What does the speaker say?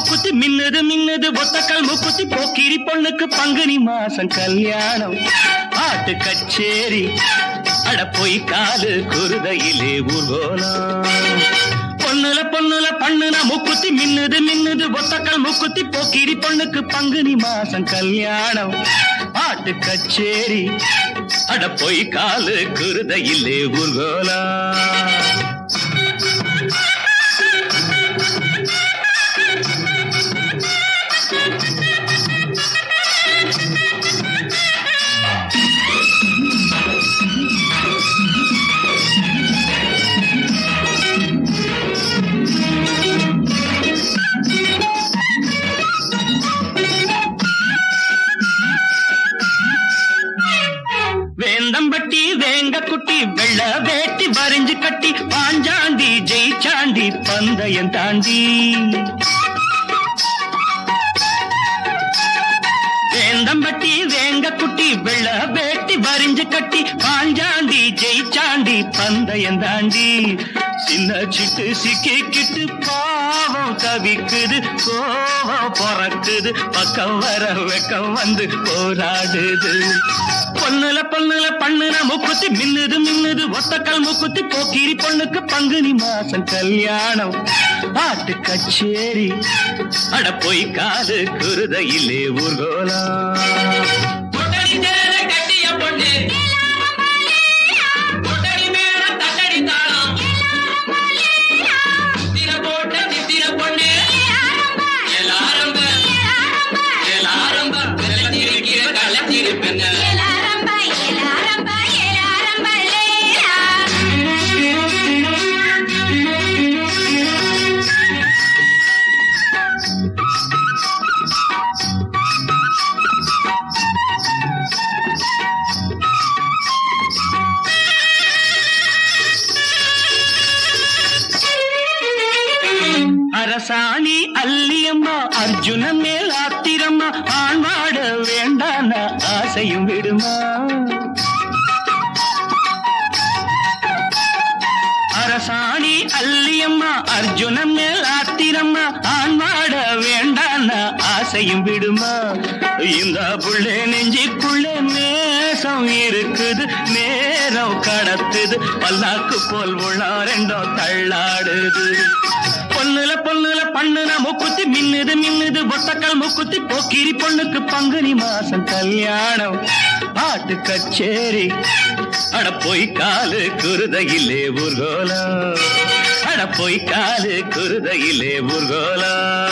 மூக்குத்தி மின்னது மின்னது ஒத்தக்கல் மூக்குத்தி. போக்கிரி பொண்ணுக்கு பங்குனி மாசம் கல்யாணம். பாட்டு கச்சேரி அட போய் காது குருதையிலே ஊர்கோலம் பொண்ணுல பொண்ணுல பண்ணுன மூக்குத்தி மின்னுது மின்னுது ஒத்தக்கல் மூக்குத்தி. போக்கிரி பொண்ணுக்கு பங்குனி மாசம் கல்யாணம். பாட்டு கச்சேரி அட போய் காலு குருதையிலே ஊர்கோலம் வெள்ள வேட்டி வரைஞ்சு கட்டி பாஞ்சாண்டி ஜெயிச்சாண்டி பந்தயம் தாண்டி. வேந்தம்பட்டி வேங்க குட்டி வெள்ள வேட்டி வரிஞ்சு கட்டி பாஞ்சாண்டி ஜெயிச்சாண்டி பந்தயம் தாண்டி. சின்ன சிட்டு சிக்கிக்கிட்டு பாவம் தவிக்குது கோவம் பிறக்குது. பக்கம் வர வெக்கம் வந்து போராடுது பொண்ணுல பொண்ணுல பண்ணுன முக்குத்தி மின்னுது மின்னுது. ஒத்தக்கல் முக்குத்தி போக்கிரி பொண்ணுக்கு பங்குனி மாசம் கல்யாணம். பாட்டு கச்சேரி. அட போய் காது குருதையிலே ஊர்கோலா. அரசாணி அல்லியம்மா அர்ஜுன மேல் ஆத்திரம்மா ஆண்வாட வேண்டான ஆசையும் விடுமா? அரசாணி அல்லியம்மா அர்ஜுன மேல் ஆத்திரம்மா ஆண்வாட வேண்டான ஆசையும் விடுமா? இந்த புள்ளே நெஞ்சிக்குள்ளே நேசம் இருக்குது நேரம் கடத்துது பல்லாக்கு போல் உள்ள ரெண்டோ தள்ளாடுது. பண்ணுன மூக்குத்தி மின்னுது மின்னுது ஒத்தக்கல் மூக்குத்தி போக்கிரி பொண்ணுக்கு பங்குனி மாசம் கல்யாணம். பாட்டு கச்சேரி அட போய் காலு குருதையிலே ஊர்கோலம் அட போய் காலு குருதையிலே ஊர்கோலம்